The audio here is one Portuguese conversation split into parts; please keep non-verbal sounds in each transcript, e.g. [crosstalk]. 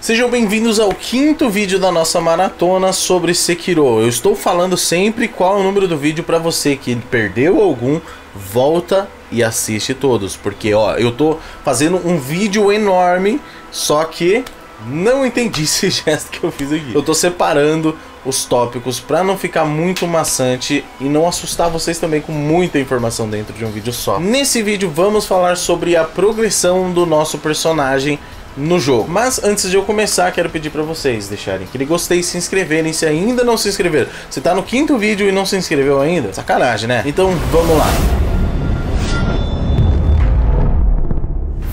Sejam bem-vindos ao quinto vídeo da nossa maratona sobre Sekiro. Eu estou falando sempre qual é o número do vídeo para você que perdeu algum, volta e assiste todos, porque ó, eu tô fazendo um vídeo enorme, só que não entendi [laughs] esse gesto que eu fiz aqui. Eu tô separando os tópicos para não ficar muito maçante e não assustar vocês também com muita informação dentro de um vídeo só. Nesse vídeo vamos falar sobre a progressão do nosso personagem no jogo. Mas antes de eu começar, quero pedir para vocês deixarem aquele gostei se inscreverem se ainda não se inscreveram. Você tá no quinto vídeo e não se inscreveu ainda? Sacanagem, né? Então vamos lá.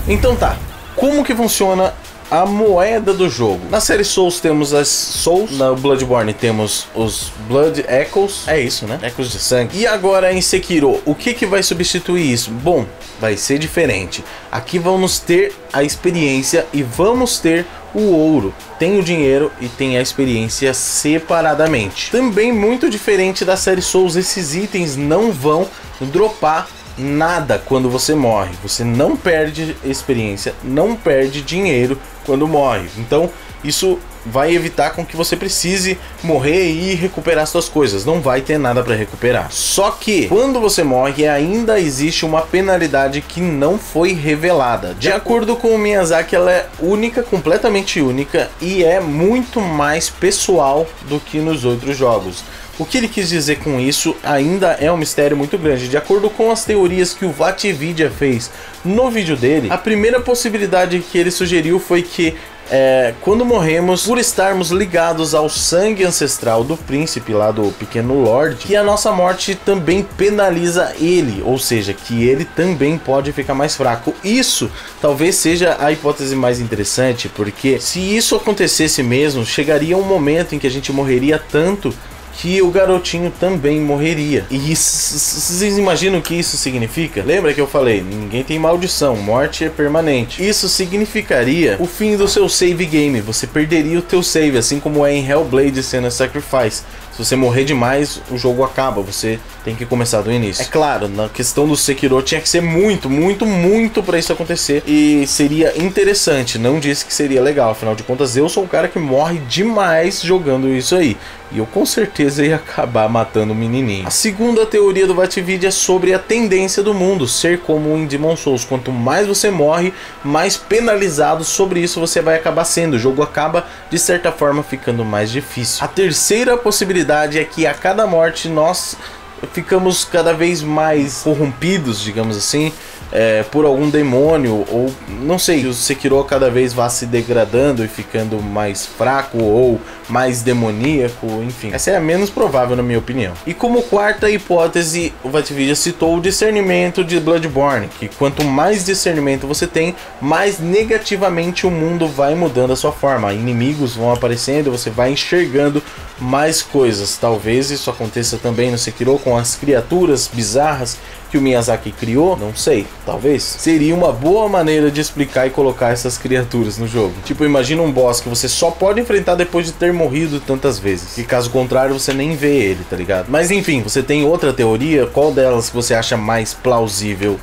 Então tá, como que funciona a moeda do jogo. Na série Souls temos as Souls, na Bloodborne temos os Blood Echoes, é isso, né? Echoes de sangue. E agora em Sekiro, o que que vai substituir isso? Bom, vai ser diferente. Aqui vamos ter a experiência e vamos ter o ouro. Tem o dinheiro e tem a experiência separadamente. Também muito diferente da série Souls, esses itens não vão dropar nada quando você morre. Você não perde experiência, não perde dinheiro quando morre. Então, isso vai evitar com que você precise morrer e recuperar suas coisas. Não vai ter nada para recuperar. Só que quando você morre, ainda existe uma penalidade que não foi revelada. De acordo com o Miyazaki, ela é única, completamente única e é muito mais pessoal do que nos outros jogos. O que ele quis dizer com isso ainda é um mistério muito grande. De acordo com as teorias que o Vatvidia fez no vídeo dele, a primeira possibilidade que ele sugeriu foi que é, quando morremos, por estarmos ligados ao sangue ancestral do príncipe lá do pequeno Lord, que a nossa morte também penaliza ele, ou seja, que ele também pode ficar mais fraco. Isso talvez seja a hipótese mais interessante, porque se isso acontecesse mesmo, chegaria um momento em que a gente morreria tanto que o garotinho também morreria. E vocês imaginam o que isso significa? Lembra que eu falei, ninguém tem maldição, morte é permanente. Isso significaria o fim do seu save game, você perderia o teu save, assim como é em Hellblade Senna Sacrifice. Se você morrer demais, o jogo acaba, você tem que começar do início. É claro, na questão do Sekiro tinha que ser muito, muito, muito para isso acontecer e seria interessante, não disse que seria legal, afinal de contas eu sou o cara que morre demais jogando isso aí. E eu com certeza ia acabar matando o menininho. A segunda teoria do Vatvid é sobre a tendência do mundo ser como em Demon Souls. Quanto mais você morre, mais penalizado sobre isso você vai acabar sendo. O jogo acaba, de certa forma, ficando mais difícil. A terceira possibilidade é que a cada morte nós ficamos cada vez mais corrompidos, digamos assim, é, por algum demônio, ou não sei, o Sekiro cada vez vá se degradando e ficando mais fraco ou mais demoníaco, enfim. Essa é a menos provável, na minha opinião. E como quarta hipótese, o Vatvidia citou o discernimento de Bloodborne, que quanto mais discernimento você tem, mais negativamente o mundo vai mudando a sua forma. Inimigos vão aparecendo, você vai enxergando mais coisas. Talvez isso aconteça também no Sekiro com as criaturas bizarras que o Miyazaki criou, não sei, talvez. Seria uma boa maneira de explicar e colocar essas criaturas no jogo. Tipo, imagina um boss que você só pode enfrentar depois de ter morrido tantas vezes. E caso contrário, você nem vê ele, tá ligado? Mas enfim, você tem outra teoria? Qual delas você acha mais plausível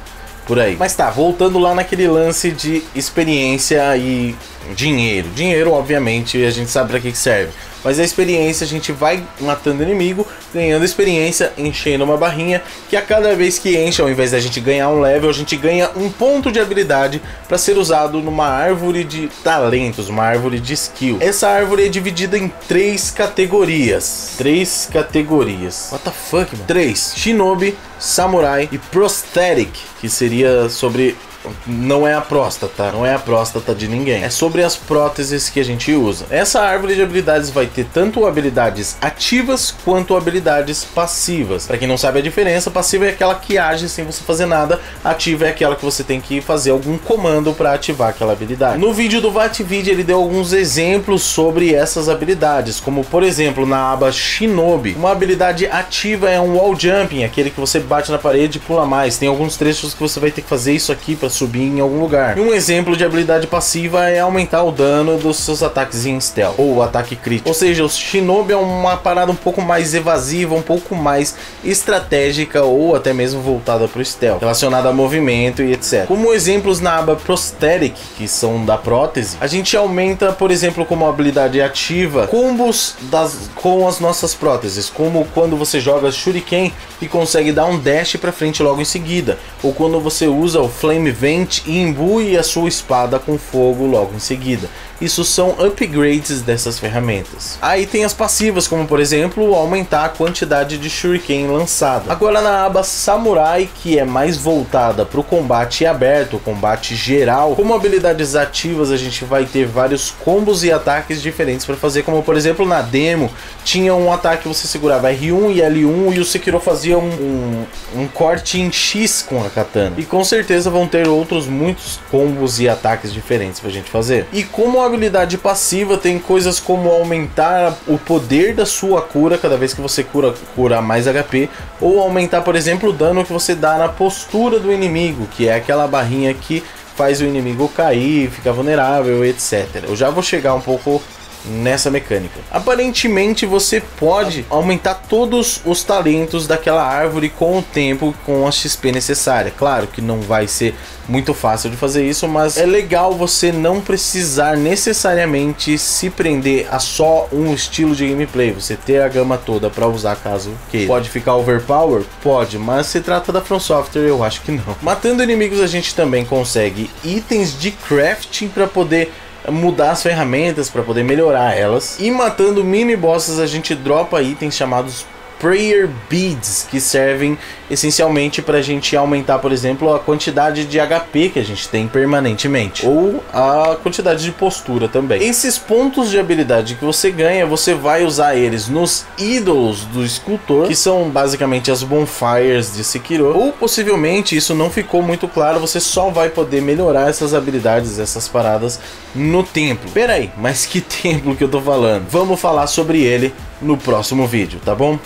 por aí. Mas tá, voltando lá naquele lance de experiência e dinheiro. Dinheiro, obviamente, a gente sabe para que serve. Mas a experiência, a gente vai matando inimigo, ganhando experiência, enchendo uma barrinha, que a cada vez que enche, ao invés da gente ganhar um level, a gente ganha um ponto de habilidade para ser usado numa árvore de talentos, uma árvore de skill. Essa árvore é dividida em três categorias. Três categorias. What the fuck, mano? Três. Shinobi, Samurai e Prosthetic, que seria sobre não é a próstata, não é a próstata de ninguém. É sobre as próteses que a gente usa. Essa árvore de habilidades vai ter tanto habilidades ativas quanto habilidades passivas. Para quem não sabe a diferença, passiva é aquela que age sem você fazer nada, ativa é aquela que você tem que fazer algum comando para ativar aquela habilidade. No vídeo do Vatvid ele deu alguns exemplos sobre essas habilidades, como por exemplo na aba Shinobi, uma habilidade ativa é um wall jumping, aquele que você bate na parede e pula mais. Tem alguns trechos que você vai ter que fazer isso aqui para subir em algum lugar. E um exemplo de habilidade passiva é aumentar o dano dos seus ataques em stealth ou ataque crítico. Ou seja, o Shinobi é uma parada um pouco mais evasiva, um pouco mais estratégica ou até mesmo voltada para o stealth, relacionada a movimento e etc. Como exemplos na aba Prosthetic, que são da prótese, a gente aumenta, por exemplo, como habilidade ativa, combos das, com as nossas próteses, como quando você joga Shuriken e consegue dar um dash para frente logo em seguida, ou quando você usa o Flame Vent e imbui a sua espada com fogo logo em seguida. Isso são upgrades dessas ferramentas. Aí tem as passivas, como por exemplo, aumentar a quantidade de Shuriken lançado. Agora na aba Samurai, que é mais voltada para o combate aberto, combate geral, como habilidades ativas a gente vai ter vários combos e ataques diferentes para fazer, como por exemplo na demo tinha um ataque que você segurava R1 e L1 e o Sekiro fazia um, um, um corte em X com a katana. E com certeza vão ter outros muitos combos e ataques diferentes pra gente fazer. E como habilidade passiva tem coisas como aumentar o poder da sua cura cada vez que você cura, cura mais HP, ou aumentar, por exemplo, o dano que você dá na postura do inimigo, que é aquela barrinha que faz o inimigo cair, ficar vulnerável, etc. Eu já vou chegar um pouco nessa mecânica. Aparentemente você pode aumentar todos os talentos daquela árvore com o tempo, com a XP necessária. Claro que não vai ser muito fácil de fazer isso, mas é legal você não precisar necessariamente se prender a só um estilo de gameplay. Você ter a gama toda para usar caso que pode ficar overpower, pode, mas se trata da From Software, eu acho que não. Matando inimigos a gente também consegue itens de crafting para poder mudar as ferramentas para poder melhorar elas. E matando mini bosses a gente dropa itens chamados Prayer Beads, que servem essencialmente para a gente aumentar, por exemplo, a quantidade de HP que a gente tem permanentemente, ou a quantidade de postura também. Esses pontos de habilidade que você ganha, você vai usar eles nos ídolos do escultor, que são basicamente as bonfires de Sekiro, ou possivelmente, isso não ficou muito claro, você só vai poder melhorar essas habilidades, essas paradas no templo. Peraí, mas que [laughs] templo que eu tô falando? Vamos falar sobre ele no próximo vídeo, tá bom?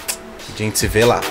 A gente se vê lá.